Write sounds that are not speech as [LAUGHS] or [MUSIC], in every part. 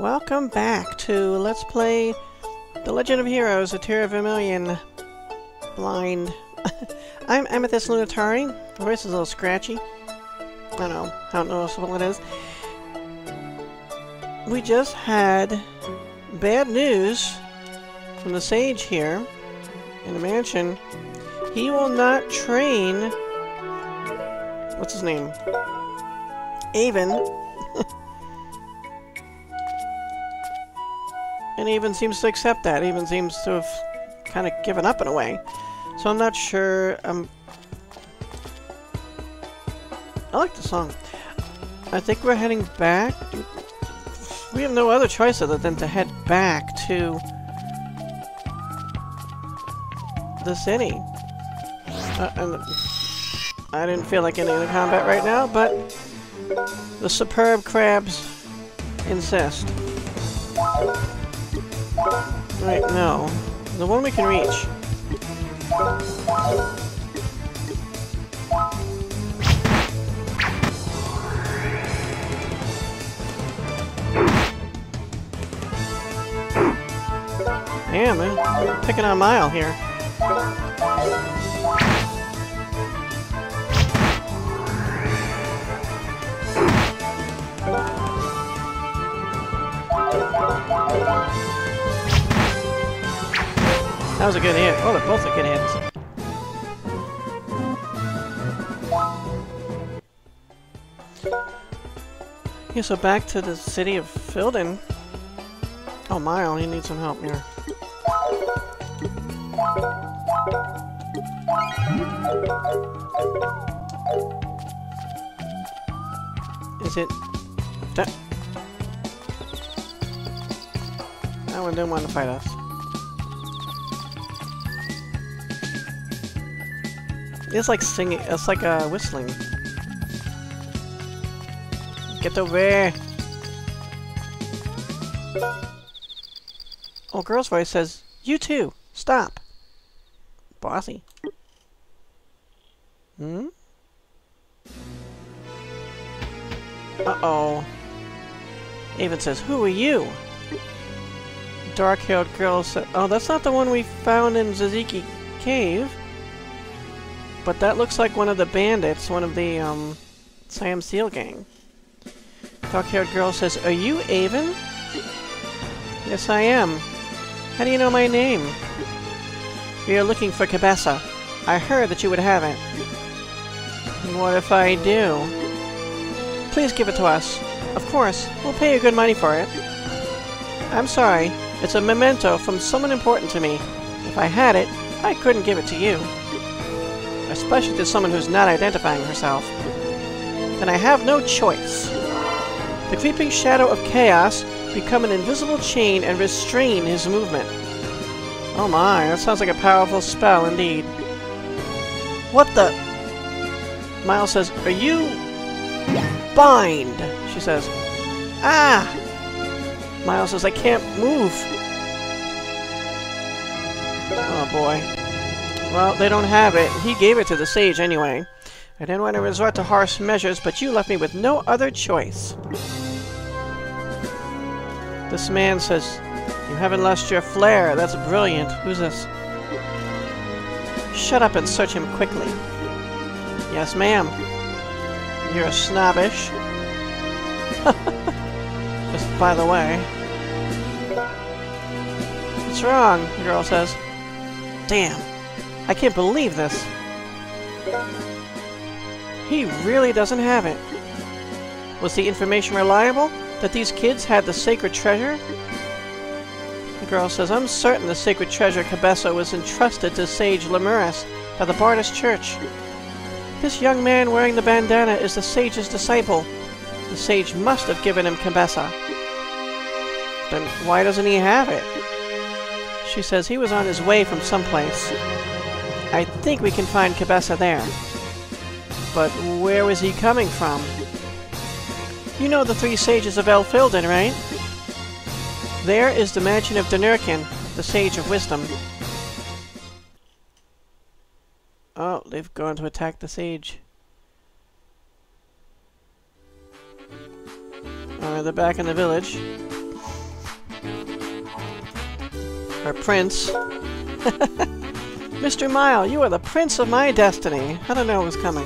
Welcome back to Let's Play The Legend of Heroes, A Tear of Vermilion. Blind. [LAUGHS] I'm Amethyst Lunitari. My voice is a little scratchy. I don't I don't know how noticeable it is. We just had bad news from the sage here in the mansion. He will not train... What's his name? Avin. And Avin seems to accept that. Even seems to have kind of given up in a way. So I'm not sure. Um, I like the song. I think we're heading back. We have no other choice other than to head back to the city. Uh, and I didn't feel like any of the combat right now, but the superb crabs insist. Right, no. The one we can reach. Damn, man. Picking on mile here. That was a good hit. Oh, they're both are good hits. Yeah, so back to the city of Phildin. Oh, Mile, he need some help here. Is it... That... That one didn't want to fight us. It's like singing. It's like uh, whistling. Get over. Oh, girl's voice says, "You too. Stop." Bossy. Hmm. Uh oh. Avin says, "Who are you?" Dark-haired girl said, "Oh, that's not the one we found in Zaziki Cave." But that looks like one of the bandits, one of the, um, Sam Seal gang. Dark-haired girl says, Are you Avin? Yes, I am. How do you know my name? We are looking for Kabessa. I heard that you would have it. What if I do? Please give it to us. Of course, we'll pay you good money for it. I'm sorry. It's a memento from someone important to me. If I had it, I couldn't give it to you especially to someone who's not identifying herself. Then I have no choice. The creeping shadow of chaos become an invisible chain and restrain his movement. Oh my, that sounds like a powerful spell indeed. What the? Miles says, Are you... Bind, she says. Ah! Miles says, I can't move. Oh boy. Well, they don't have it. He gave it to the sage anyway. I didn't want to resort to harsh measures, but you left me with no other choice. This man says, You haven't lost your flair. That's brilliant. Who's this? Shut up and search him quickly. Yes, ma'am. You're snobbish. [LAUGHS] Just by the way. What's wrong? The girl says. Damn. I can't believe this. He really doesn't have it. Was the information reliable? That these kids had the sacred treasure? The girl says, I'm certain the sacred treasure Kabessa was entrusted to Sage Lemuras by the Bardist Church. This young man wearing the bandana is the sage's disciple. The sage must have given him Kabessa. Then why doesn't he have it? She says he was on his way from someplace. I think we can find Kabessa there. But where was he coming from? You know the three sages of El Phildin, right? There is the mansion of Dinerken, the sage of wisdom. Oh, they've gone to attack the sage. Alright, they're back in the village. Our prince. [LAUGHS] Mr. Mile, you are the prince of my destiny. I don't know it was coming.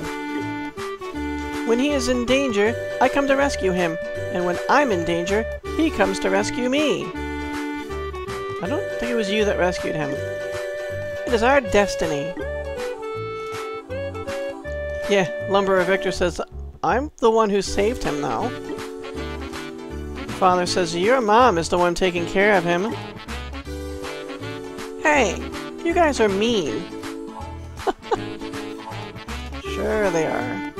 When he is in danger, I come to rescue him. And when I'm in danger, he comes to rescue me. I don't think it was you that rescued him. It is our destiny. Yeah, Lumberer Victor says, I'm the one who saved him, though. Father says, your mom is the one taking care of him. Hey, you guys are mean. [LAUGHS] sure they are.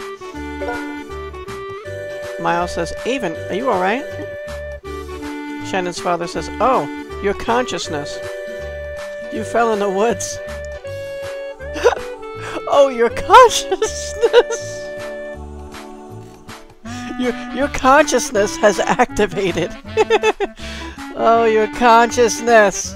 Miles says, Avin, are you alright? Shannon's father says, Oh, your consciousness. You fell in the woods. [LAUGHS] oh, your consciousness! [LAUGHS] your, your consciousness has activated. oh, your consciousness!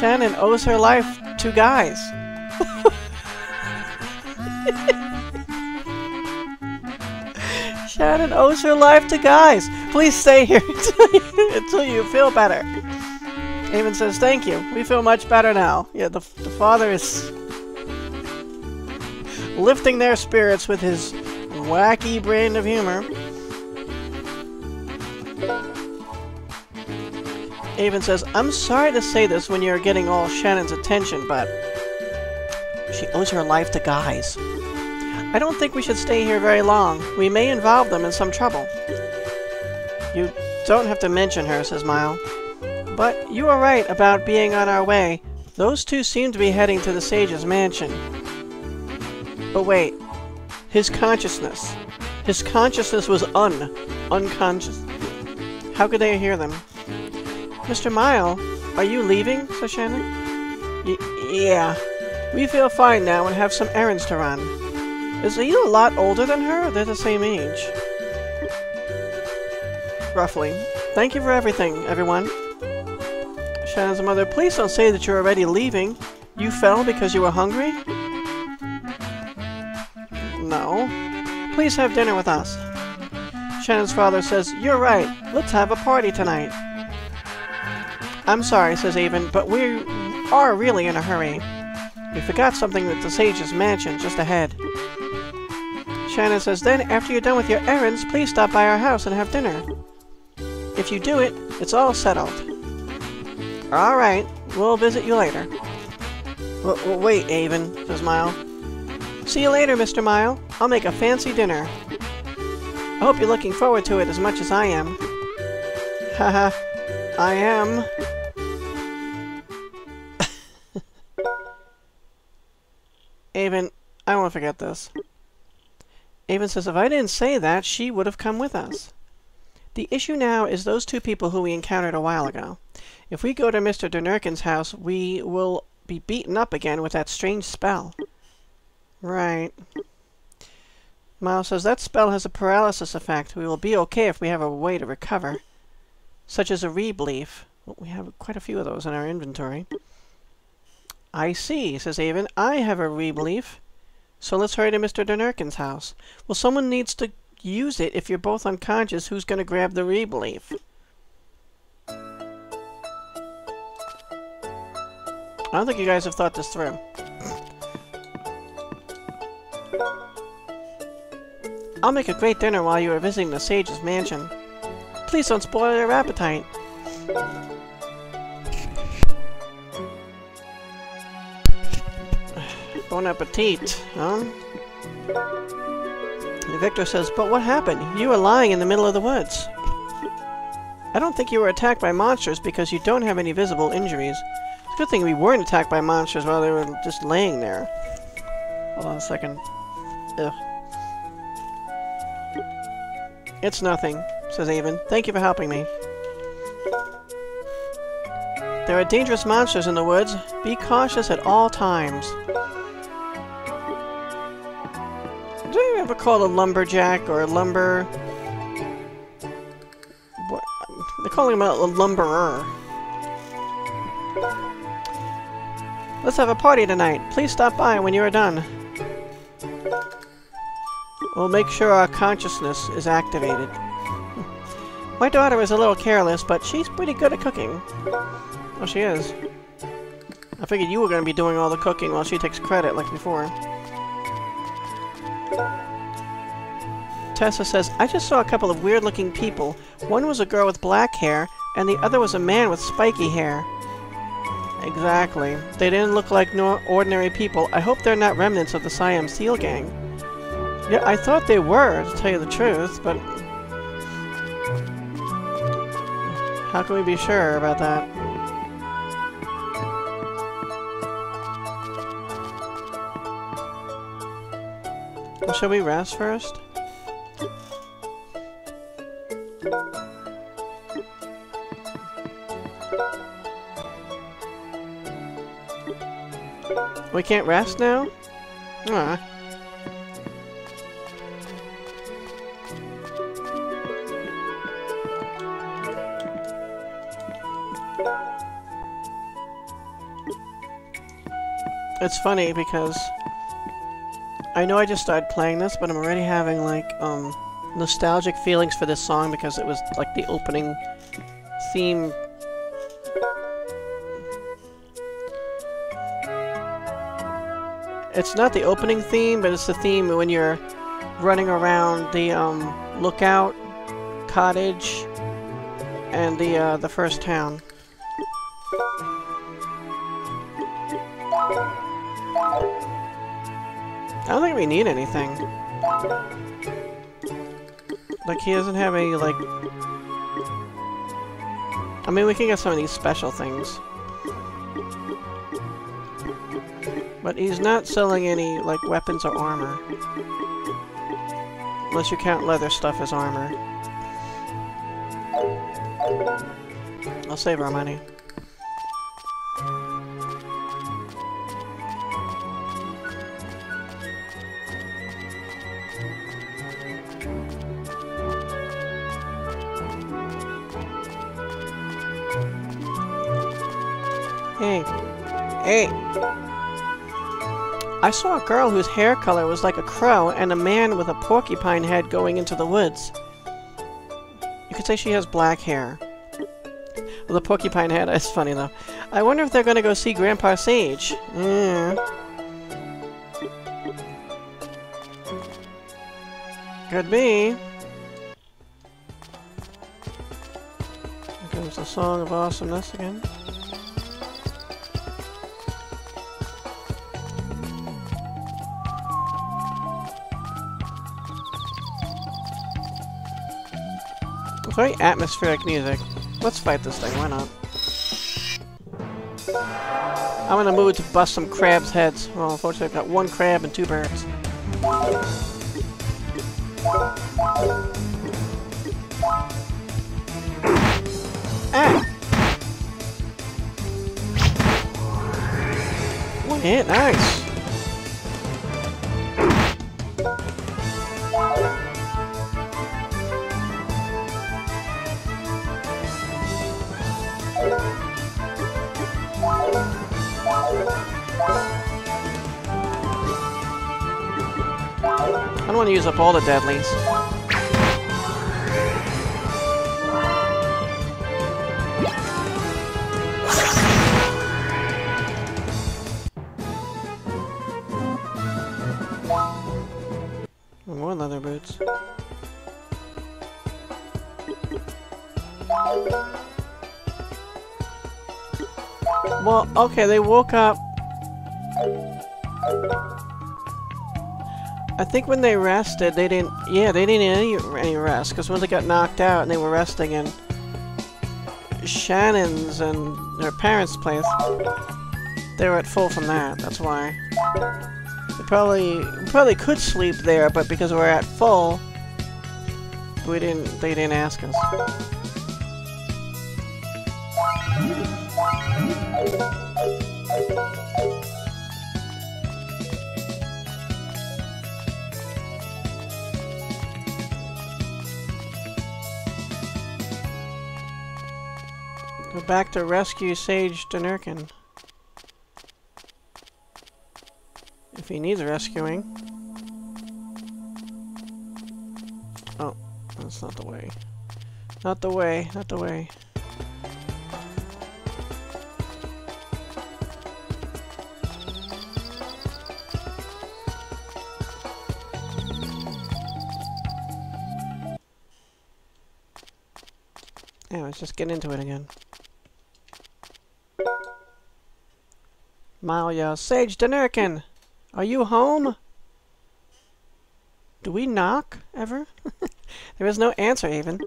Shannon owes her life to guys. [LAUGHS] Shannon owes her life to guys. Please stay here [LAUGHS] until you, feel better. Avin says, thank you. We feel much better now. Yeah, the, the father is lifting their spirits with his wacky brand of humor. Avin says, I'm sorry to say this when you're getting all Shannon's attention, but she owes her life to guys. I don't think we should stay here very long. We may involve them in some trouble. You don't have to mention her, says Mile. But you are right about being on our way. Those two seem to be heading to the Sage's mansion. But wait. His consciousness. His consciousness was un... unconscious. How could they hear them? Mr. Mile, are you leaving? says Shannon. Y yeah. We feel fine now and have some errands to run. Is he a lot older than her? They're the same age. Roughly. Thank you for everything, everyone. Shannon's mother, please don't say that you're already leaving. You fell because you were hungry? No. Please have dinner with us. Shannon's father says, You're right. Let's have a party tonight. I'm sorry, says Avin, but we are really in a hurry. We forgot something at the Sage's mansion just ahead. Shannon says, then, after you're done with your errands, please stop by our house and have dinner. If you do it, it's all settled. Alright, we'll visit you later. W wait, Avin, says Mile. See you later, Mr. Mile. I'll make a fancy dinner. I hope you're looking forward to it as much as I am. [LAUGHS] Haha, I am. Avin, I won't forget this. Avin says, if I didn't say that, she would have come with us. The issue now is those two people who we encountered a while ago. If we go to Mr. Dinerken's house, we will be beaten up again with that strange spell. Right. Miles says, that spell has a paralysis effect. We will be okay if we have a way to recover. Such as a reeb leaf. Well, we have quite a few of those in our inventory. I see, says Avin. I have a reeb leaf. So let's hurry to Mr. Dinerken's house. Well, someone needs to use it. If you're both unconscious, who's going to grab the reeb leaf? I don't think you guys have thought this through. I'll make a great dinner while you are visiting the Sage's mansion. Please don't spoil your appetite. Bon appetit, huh? Victor says, but what happened? You were lying in the middle of the woods. I don't think you were attacked by monsters because you don't have any visible injuries. It's a good thing we weren't attacked by monsters while they were just laying there. Hold on a second. Ugh. It's nothing, says Avin. Thank you for helping me. There are dangerous monsters in the woods. Be cautious at all times. Ever call a lumberjack or a lumber... What? They're calling him a, a lumberer. Let's have a party tonight. Please stop by when you are done. We'll make sure our consciousness is activated. [LAUGHS] My daughter is a little careless, but she's pretty good at cooking. Oh, she is. I figured you were going to be doing all the cooking while she takes credit, like before. Tessa says, I just saw a couple of weird-looking people. One was a girl with black hair, and the other was a man with spiky hair. Exactly. They didn't look like no ordinary people. I hope they're not remnants of the Siam Seal Gang. Yeah, I thought they were, to tell you the truth, but... How can we be sure about that? Well, should we rest first? We can't rest now? Ah. It's funny because I know I just started playing this, but I'm already having like um nostalgic feelings for this song because it was like the opening theme It's not the opening theme, but it's the theme when you're running around the um, lookout cottage and the uh, the first town. I don't think we need anything. Like, he doesn't have any, like... I mean, we can get some of these special things. But he's not selling any, like, weapons or armor. Unless you count leather stuff as armor. I'll save our money. Hey. Hey! I saw a girl whose hair color was like a crow and a man with a porcupine head going into the woods. You could say she has black hair. Well, the porcupine head is funny, though. I wonder if they're going to go see Grandpa Sage. Mm. Could be. Here comes the Song of Awesomeness again. Very atmospheric music. Let's fight this thing, why not? I'm in a mood to bust some crabs' heads. Well, unfortunately I've got one crab and two birds. Ah! One hit, nice! Don't want to use up all the deadlies. More leather boots. Well, okay, they woke up I think when they rested, they didn't... Yeah, they didn't any, any rest, because when they got knocked out and they were resting in Shannon's and their parents' place, they were at full from that. That's why. They probably we probably could sleep there, but because we're at full, we didn't. They didn't ask us. back to rescue Sage Dinerken. If he needs rescuing. Oh, that's not the way. Not the way, not the way. Yeah, let's just get into it again. Malia, Sage Dinerken, are you home? Do we knock, ever? [LAUGHS] there is no answer, Avin.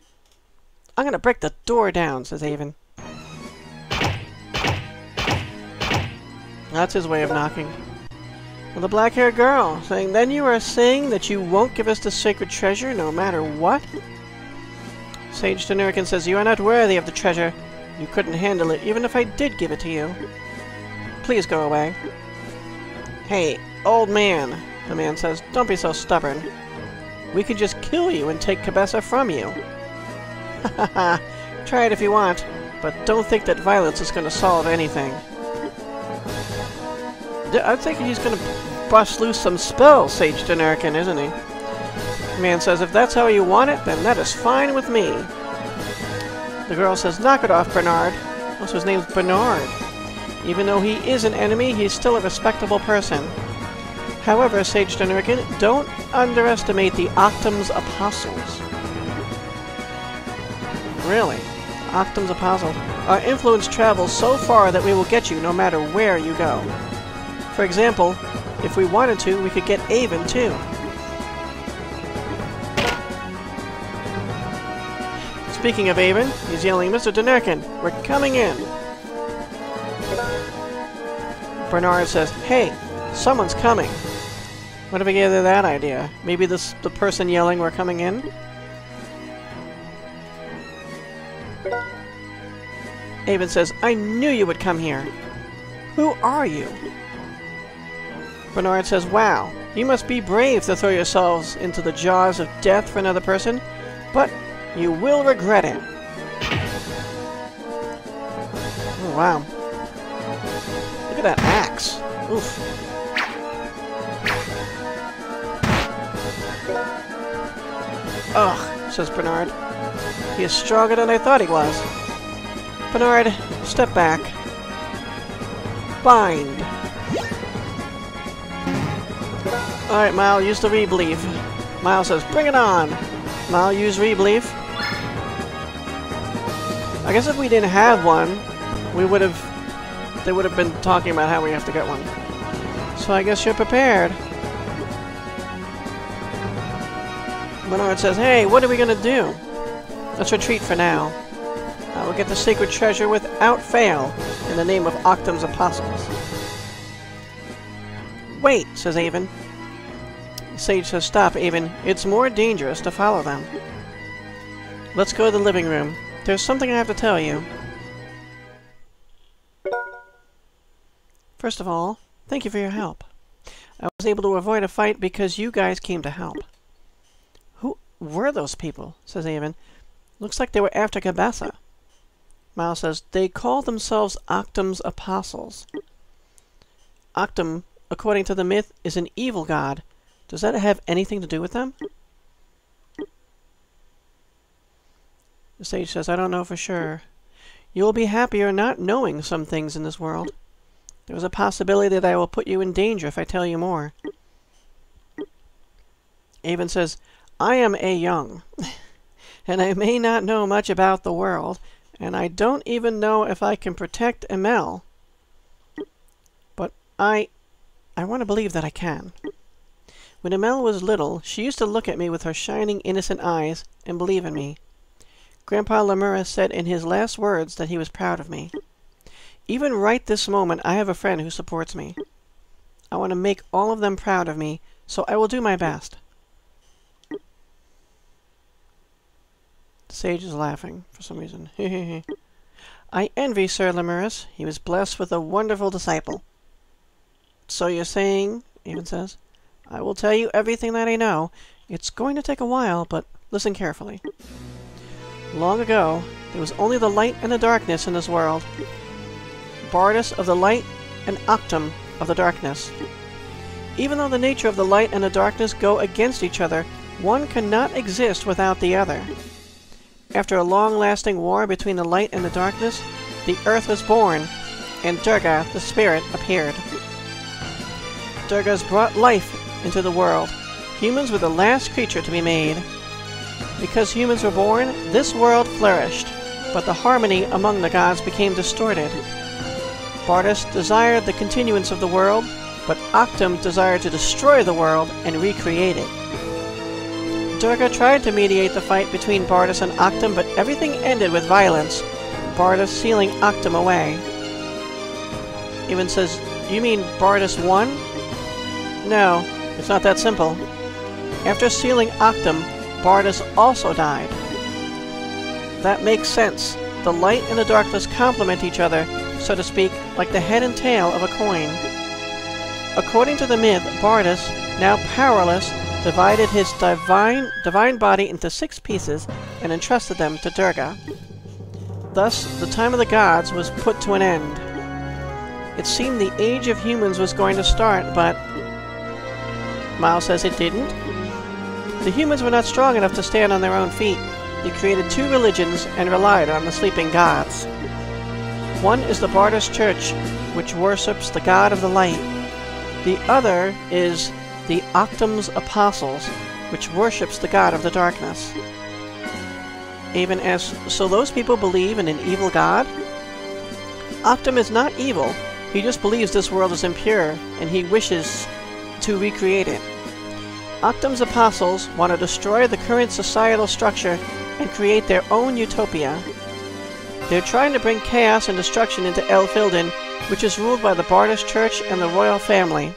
I'm gonna break the door down, says Avin. That's his way of knocking. Well, the black-haired girl, saying, Then you are saying that you won't give us the sacred treasure no matter what? Sage Dinerken says, You are not worthy of the treasure. You couldn't handle it, even if I did give it to you. Please go away. Hey, old man, the man says, Don't be so stubborn. We could just kill you and take Kabessa from you. Ha ha ha. Try it if you want, but don't think that violence is going to solve anything. I'm thinking he's gonna bust loose some spells, Sage Dinerken, isn't he? The man says, if that's how you want it, then that is fine with me. The girl says, knock it off, Bernard. Also, his name's Bernard. Even though he is an enemy, he's still a respectable person. However, Sage Dinerken, don't underestimate the Octum's Apostles. Really? Octum's apostles. Our influence travels so far that we will get you no matter where you go. For example, if we wanted to, we could get Avin too. Speaking of Avin, he's yelling, Mr. Dinerken, we're coming in! Bernard says, Hey, someone's coming! What if we gave her that idea? Maybe this the person yelling we're coming in? Avin says, I knew you would come here! Who are you? Bernard says, Wow, you must be brave to throw yourselves into the jaws of death for another person, but you will regret it. Oh, wow. At that axe. Oof. Ugh, says Bernard. He is stronger than I thought he was. Bernard, step back. Bind. Alright, Mile, use the reeb leaf. Mile says, bring it on! Mile, use reeb leaf. I guess if we didn't have one, we would have... They would have been talking about how we have to get one. So I guess you're prepared. Bernard says, hey, what are we gonna do? Let's retreat for now. I will get the sacred treasure without fail, in the name of Octum's apostles. Wait, says Avin. Sage says, Stop, Avin. It's more dangerous to follow them. Let's go to the living room. There's something I have to tell you. First of all, thank you for your help. I was able to avoid a fight because you guys came to help. Who were those people? says Avin. Looks like they were after Kabessa. Miles says, They call themselves Octum's Apostles. Octum, according to the myth, is an evil god does that have anything to do with them? The sage says, I don't know for sure. You will be happier not knowing some things in this world. There is a possibility that I will put you in danger if I tell you more. Avin says, I am a young, [LAUGHS] and I may not know much about the world, and I don't even know if I can protect Eimelle. But I... I want to believe that I can. When Eimelle was little, she used to look at me with her shining, innocent eyes and believe in me. Grandpa Lemuras said in his last words that he was proud of me. Even right this moment, I have a friend who supports me. I want to make all of them proud of me, so I will do my best. Sage is laughing for some reason. [LAUGHS] I envy Sir Lemuras. He was blessed with a wonderful disciple. So you're saying, Avin says, I will tell you everything that I know. It's going to take a while, but listen carefully. Long ago, there was only the light and the darkness in this world. Of the light and Octum of the darkness. Even though the nature of the light and the darkness go against each other, one cannot exist without the other. After a long-lasting war between the light and the darkness, the earth was born, and Durga, the spirit, appeared. Durga's brought life into the world. Humans were the last creature to be made. Because humans were born, this world flourished. but the harmony among the gods became distorted. Bardas desired the continuance of the world, but Octum desired to destroy the world and recreate it. Durga tried to mediate the fight between Bardas and Octum, but everything ended with violence, Bardas sealing Octum away. Even says, you mean Bardas won? No, it's not that simple. After sealing Octum, Bardas also died. That makes sense. The light and the darkness complement each other, so to speak, like the head and tail of a coin. According to the myth, Bardas, now powerless, divided his divine, divine body into six pieces and entrusted them to Durga. Thus, the time of the gods was put to an end. It seemed the age of humans was going to start, but... Miles says it didn't. The humans were not strong enough to stand on their own feet. They created two religions and relied on the sleeping gods. One is the Bardas Church, which worships the god of the light. The other is the Octum's Apostles, which worships the god of the darkness. Even as, so those people believe in an evil god? Octum is not evil, he just believes this world is impure, and he wishes to recreate it. Octum's apostles want to destroy the current societal structure and create their own utopia. They're trying to bring chaos and destruction into El Phildin, which is ruled by the Bardas Church and the royal family.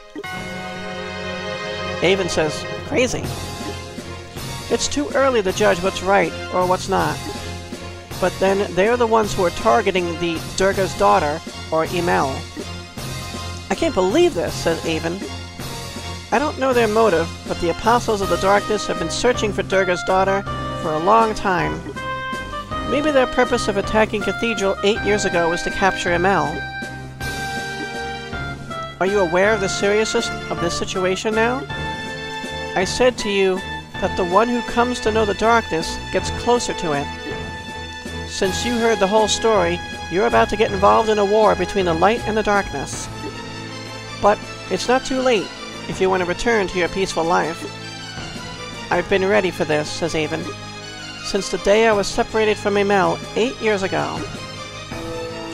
Avin says, crazy. It's too early to judge what's right or what's not. But then they're the ones who are targeting the Durga's daughter, or Eimelle. I can't believe this, says Avin. I don't know their motive, but the Apostles of the Darkness have been searching for Durga's daughter for a long time. Maybe their purpose of attacking Cathedral eight years ago was to capture Eimelle. Are you aware of the seriousness of this situation now? I said to you that the one who comes to know the darkness gets closer to it. Since you heard the whole story, you're about to get involved in a war between the light and the darkness. But it's not too late if you want to return to your peaceful life. I've been ready for this, says Avin, since the day I was separated from Eimelle eight years ago.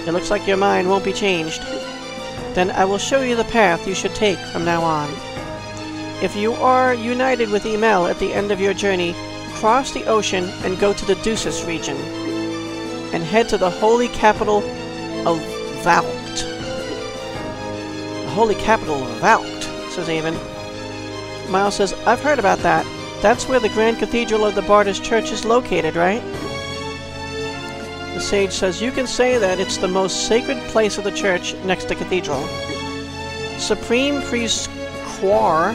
It looks like your mind won't be changed. Then I will show you the path you should take from now on. If you are united with Eimelle at the end of your journey, cross the ocean and go to the Dusis region, and head to the holy capital of Valkt The holy capital of Valkt, says Avin. Miles says, I've heard about that. That's where the Grand Cathedral of the Bardas Church is located, right? The sage says, you can say that it's the most sacred place of the church next to Cathedral. Supreme Priest Quar,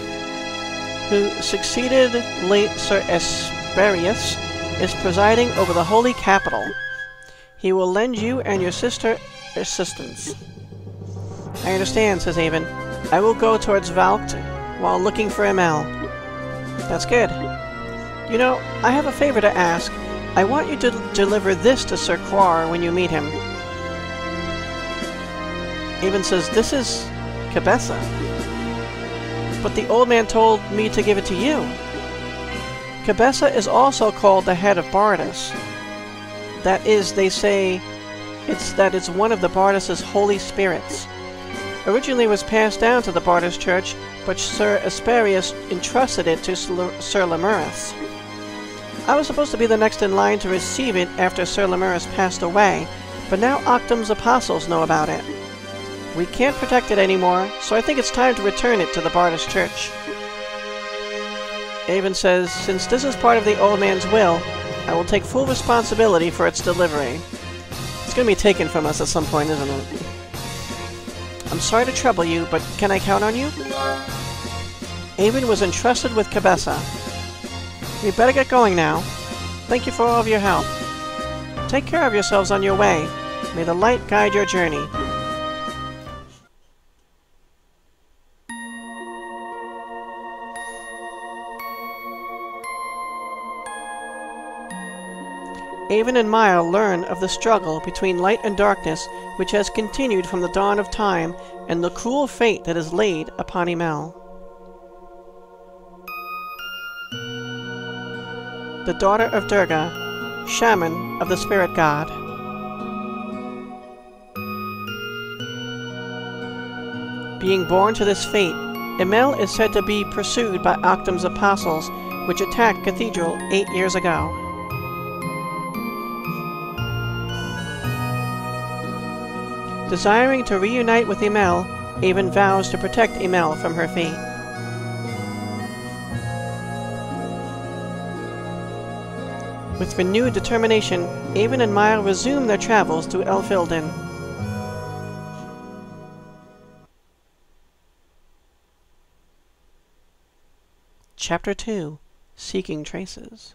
who succeeded late Sir Esperius, is presiding over the holy capital. He will lend you and your sister assistance. I understand, says Avin. I will go towards Valkt while looking for Eimelle. That's good. You know, I have a favor to ask. I want you to deliver this to Sir Quar when you meet him. Avin says, this is Kabessa. But the old man told me to give it to you. Kabessa is also called the head of Bardas. That is, they say, it's that it's one of the Bardas's holy spirits. Originally was passed down to the Bardas Church, but Sir Esperius entrusted it to Sir Lemuras. I was supposed to be the next in line to receive it after Sir Lemuras passed away, but now Octum's apostles know about it. We can't protect it anymore, so I think it's time to return it to the Bardas Church. Avin says, since this is part of the old man's will, I will take full responsibility for its delivery. It's going to be taken from us at some point, isn't it? I'm sorry to trouble you, but can I count on you? Avin was entrusted with Kabessa. We better get going now. Thank you for all of your help. Take care of yourselves on your way. May the light guide your journey. Avin and Maya learn of the struggle between light and darkness which has continued from the dawn of time and the cruel fate that is laid upon Eimelle. The daughter of Durga, shaman of the spirit god. Being born to this fate, Eimelle is said to be pursued by Octum's apostles, which attacked Cathedral eight years ago. Desiring to reunite with Eimelle, Avin vows to protect Eimelle from her fate. With renewed determination, Avin and Mile resume their travels to El Phildin. Chapter 2 Seeking Traces